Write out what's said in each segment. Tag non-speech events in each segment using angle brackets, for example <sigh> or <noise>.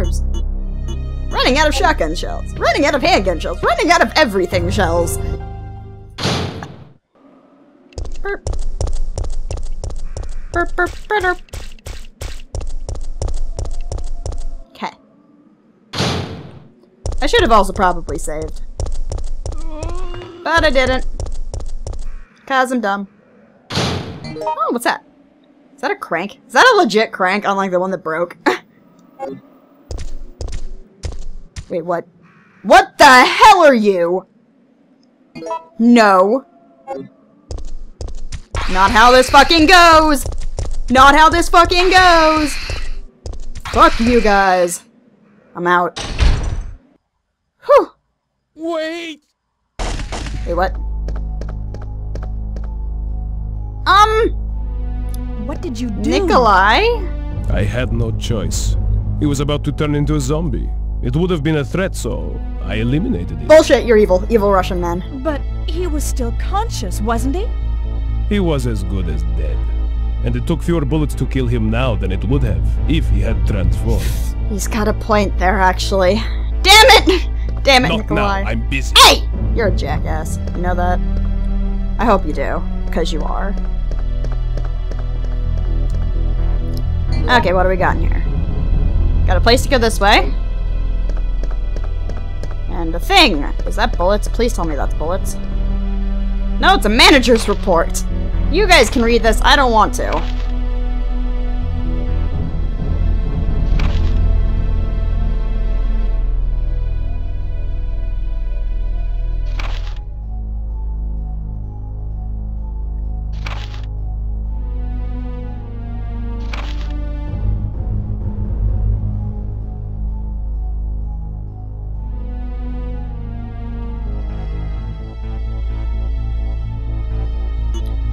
herbs. Running out of shotgun shells. Running out of handgun shells. Running out of everything shells. Burp, burp, burp, burp. Okay. I should have also probably saved. But I didn't. Cause I'm dumb. Oh, what's that? Is that a crank? Is that a legit crank, unlike the one that broke? <laughs> Wait, what? What the hell are you? No. Not how this fucking goes! Not how this fucking goes! Fuck you guys. I'm out. Whew. Wait! Wait, what? Um, What did you do? Nikolai? I had no choice. He was about to turn into a zombie. It would have been a threat, so I eliminated it. Bullshit, you're evil. Evil Russian man. But he was still conscious, wasn't he? He was as good as dead. And it took fewer bullets to kill him now than it would have if he had transformed. He's got a point there, actually. Damn it! Damn it, Not Nikolai. now, I'm busy. Hey! You're a jackass. You know that? I hope you do, because you are. Okay, what do we got in here? Got a place to go this way. A thing. Is that bullets? Please tell me that's bullets. No, it's a manager's report. You guys can read this. I don't want to.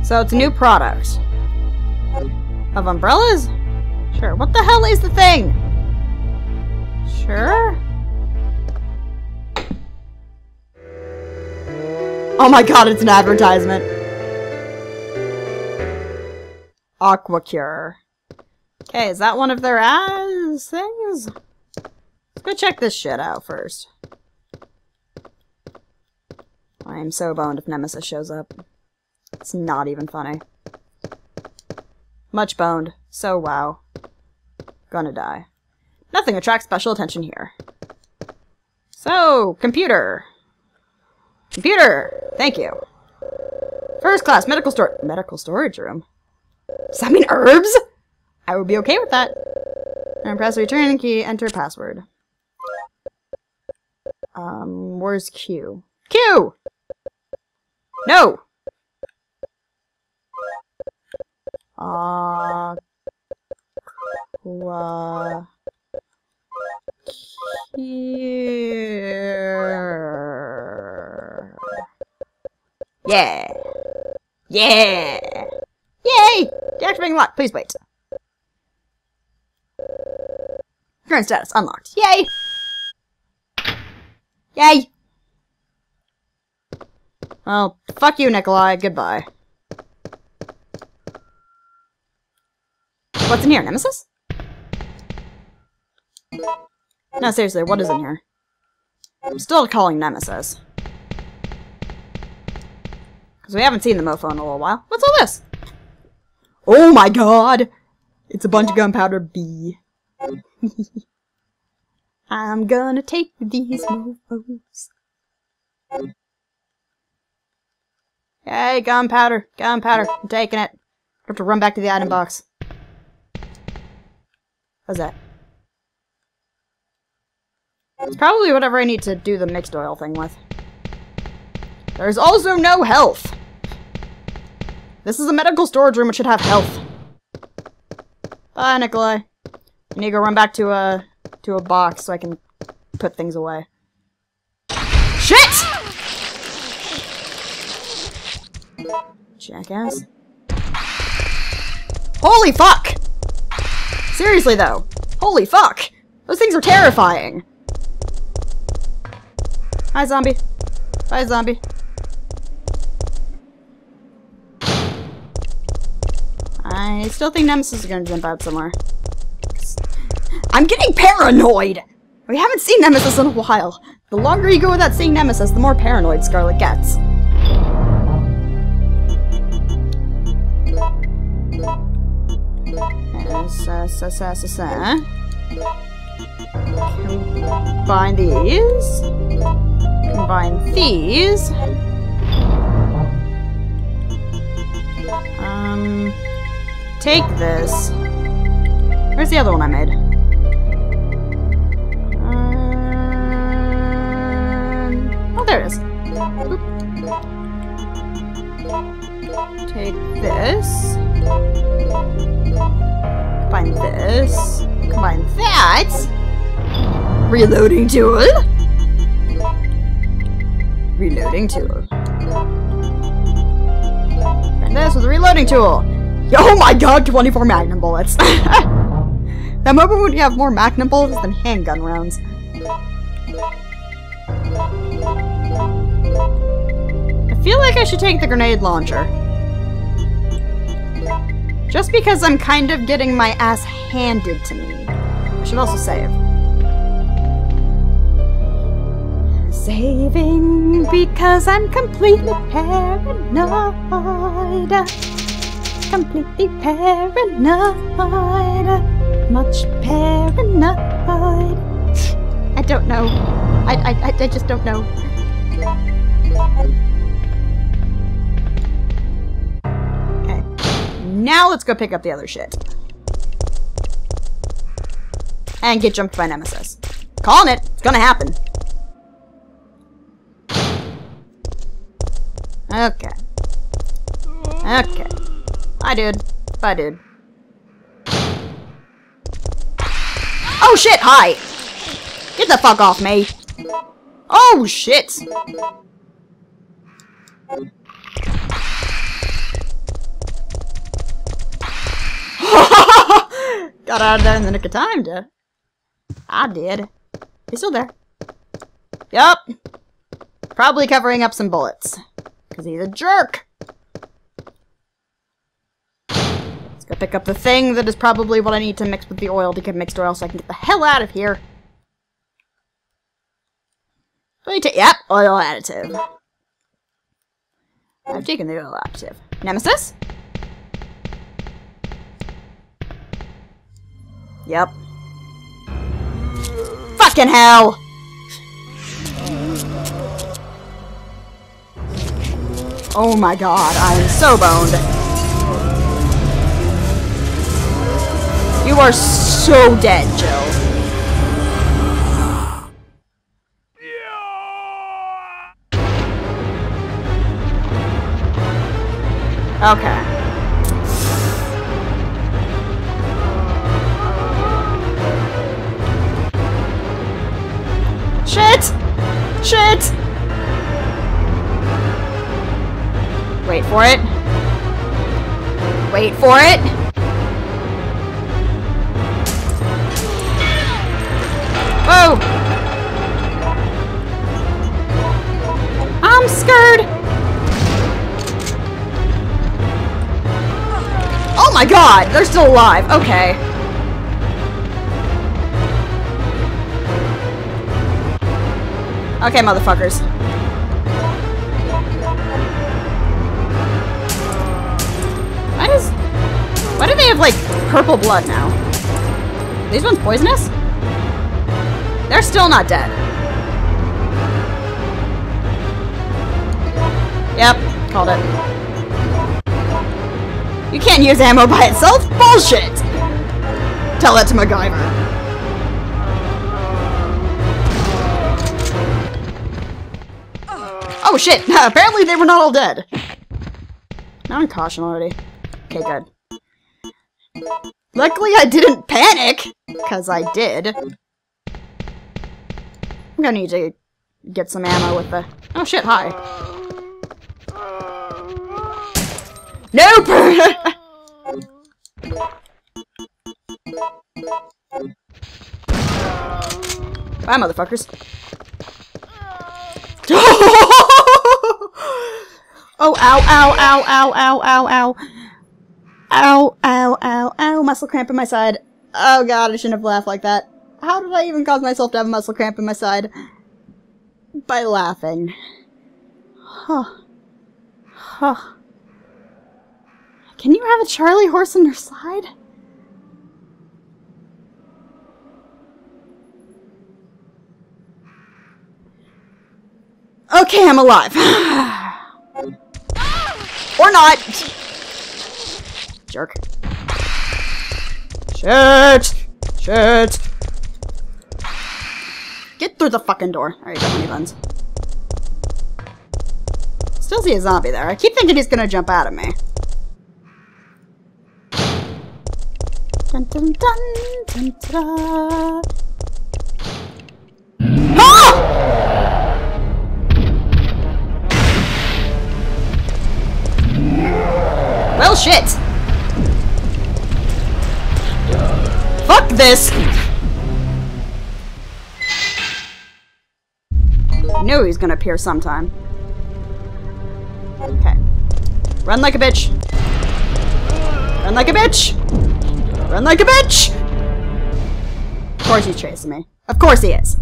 So it's a new product. Of umbrellas? Sure. What the hell is the thing? Sure. Oh my god, it's an advertisement. Aquacure. Okay, is that one of their ads things? Let's go check this shit out first. I am so boned if Nemesis shows up. It's not even funny. Much boned. So wow. Gonna die. Nothing attracts special attention here. So, computer. Computer! Thank you. First class medical store- medical storage room? Does that mean herbs? I would be okay with that. And press return key, enter password. Um, where's Q? Q! No! Aqua here. Yeah. Yeah. Yay! Deactivating lock. Please wait. Current status unlocked. Yay! Yay! Well, fuck you, Nikolai. Goodbye. What's in here, Nemesis? No, seriously, what is in here? I'm still calling Nemesis. Because we haven't seen the mofo in a little while. What's all this? Oh my god! It's a bunch of gunpowder B. <laughs> I'm gonna take these mofos. Hey, gunpowder, gunpowder, I'm taking it. I have to run back to the item box. What's that? It's probably whatever I need to do the mixed oil thing with. There's also no health! This is a medical storage room, it should have health. Bye, Nikolai. I need to go run back to a to a box so I can put things away. Shit! Jackass. Holy fuck! Seriously though. Holy fuck! Those things are terrifying! Hi, zombie. Hi, zombie. I still think Nemesis is gonna jump out somewhere. I'm getting paranoid! We haven't seen Nemesis in a while. The longer you go without seeing Nemesis, the more paranoid Scarlet gets. Sa. Combine these. Combine these. Um, take this. Where's the other one I made? Um, oh, there it is. Boop. Take this. Combine this. Combine that. Reloading tool. Reloading tool. And this with a reloading tool. Oh my god, 24 magnum bullets. <laughs> that moment when you have more magnum bullets than handgun rounds. I feel like I should take the grenade launcher. Just because I'm kind of getting my ass handed to me. I should also save. Saving because I'm completely paranoid. Completely paranoid. Much paranoid. I don't know. I, I, I just don't know. Now let's go pick up the other shit. And get jumped by Nemesis. Calling it. It's gonna happen. Okay. Okay. Bye, dude. Bye, dude. Oh, shit! Hi! Get the fuck off me! Oh, shit! Got out of there in the nick of time, duh. I did. He's still there. Yup. Probably covering up some bullets. Because he's a jerk. Let's go pick up the thing that is probably what I need to mix with the oil to get mixed oil so I can get the hell out of here. Yep, oil additive. I've taken the oil additive. Nemesis? Yep. Fucking hell! Oh my god, I am so boned. You are so dead, Jill. Okay. Shit! Wait for it. Wait for it. Whoa! I'm scared! Oh my god! They're still alive. Okay. Okay, motherfuckers. Why does... Why do they have, like, purple blood now? These ones poisonous? They're still not dead. Yep, called it. You can't use ammo by itself? Bullshit! Tell that to MacGyver. Oh shit! <laughs> Apparently they were not all dead. Now I'm caution already. Okay, good. Luckily I didn't panic! Because I did. I'm gonna need to get some ammo with the... Oh shit, hi. Nope! <laughs> Bye, motherfuckers. Oh, ow, ow, ow, ow, ow, ow, ow. Ow, ow, ow, ow, muscle cramp in my side. Oh god, I shouldn't have laughed like that. How did I even cause myself to have a muscle cramp in my side? By laughing. Huh. Huh. Can you have a Charlie horse on your side? Okay, I'm alive. <sighs> <sighs> <sighs> or not. Jerk. Shit! Shit! Get through the fucking door. Alright, got honey buns. Still see a zombie there. I keep thinking he's gonna jump out at me. Dun dun dun dun da. Shit! Fuck this! Knew he was gonna appear sometime. Okay. Run like a bitch! Run like a bitch! Run like a bitch! Of course he's chasing me. Of course he is.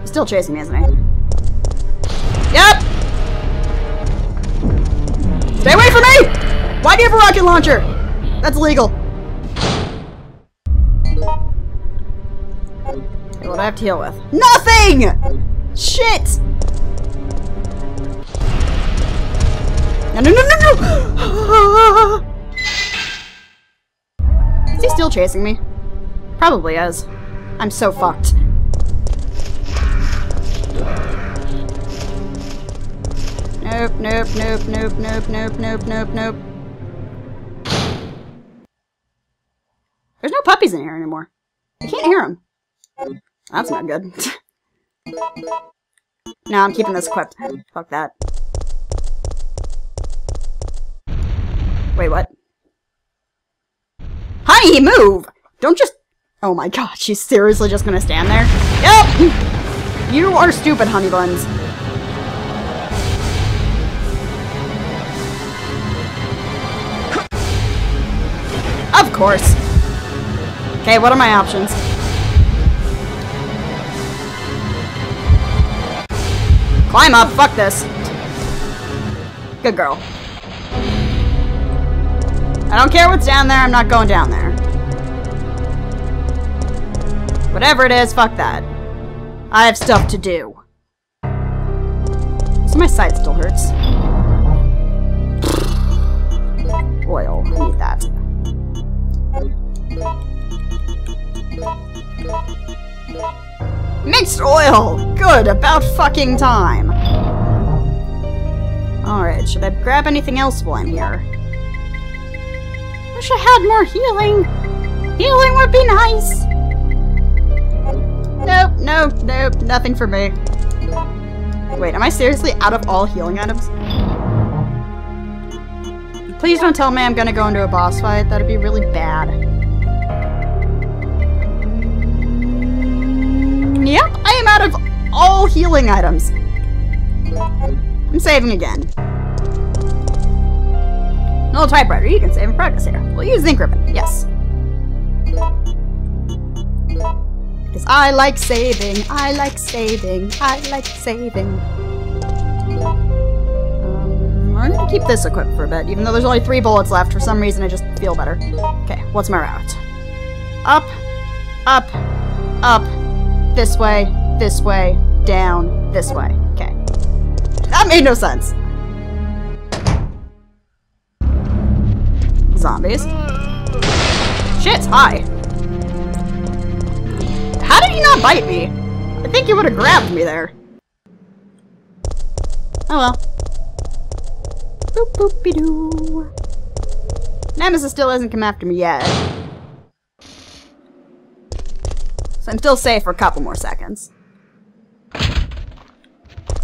He's still chasing me, isn't he? Yep! Stay away from me! Why do you have a rocket launcher? That's illegal. What do I have to heal with? Nothing! Shit! No, no, no, no, no! is he still chasing me? Probably is. I'm so fucked. Nope, nope, nope, nope, nope, nope, nope, nope, nope. There's no puppies in here anymore. I can't hear them. That's not good. <laughs> no, I'm keeping this equipped. Fuck that. Wait, what? Honey, move! Don't just... Oh my god, she's seriously just gonna stand there? Yep! <laughs> You are stupid, honey buns. Course. Okay, what are my options? Climb up, fuck this. Good girl. I don't care what's down there, I'm not going down there. Whatever it is, fuck that. I have stuff to do. So my side still hurts. Oil, I need that. Mixed oil! Good, about fucking time. Alright, should I grab anything else while I'm here? Wish I had more healing. Healing would be nice. Nope, nope, nope, nothing for me. Wait, am I seriously out of all healing items? Please don't tell me I'm gonna go into a boss fight. That'd be really bad. Healing items. I'm saving again. No typewriter, you can save in progress here. We'll use ink ribbon, yes. Because I like saving, I like saving, I like saving. Um, we're gonna keep this equipped for a bit, even though there's only three bullets left. For some reason, I just feel better. Okay, what's my route? Up, up, up, this way, this way, down, this way. Okay. That made no sense. Zombies. Shit, hi. How did he not bite me? I think he would have grabbed me there. Oh well. Boop boopy doo. Nemesis still hasn't come after me yet. So I'm still safe for a couple more seconds.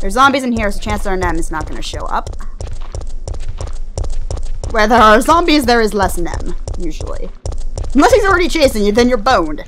There's zombies in here, so chances are Nem is not going to show up. Where there are zombies, there is less Nem, usually. Unless he's already chasing you, then you're boned.